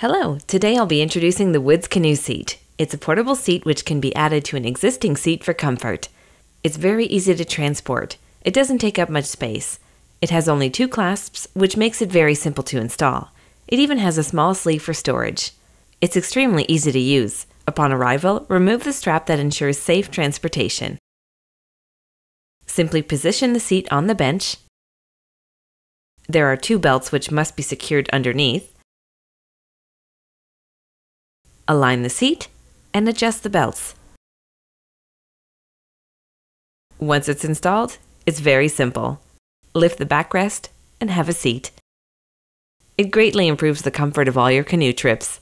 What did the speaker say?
Hello, today I'll be introducing the Woods Canoe Seat. It's a portable seat which can be added to an existing seat for comfort. It's very easy to transport. It doesn't take up much space. It has only two clasps, which makes it very simple to install. It even has a small sleeve for storage. It's extremely easy to use. Upon arrival, remove the strap that ensures safe transportation. Simply position the seat on the bench. There are two belts which must be secured underneath align the seat, and adjust the belts. Once it's installed, it's very simple. Lift the backrest and have a seat. It greatly improves the comfort of all your canoe trips.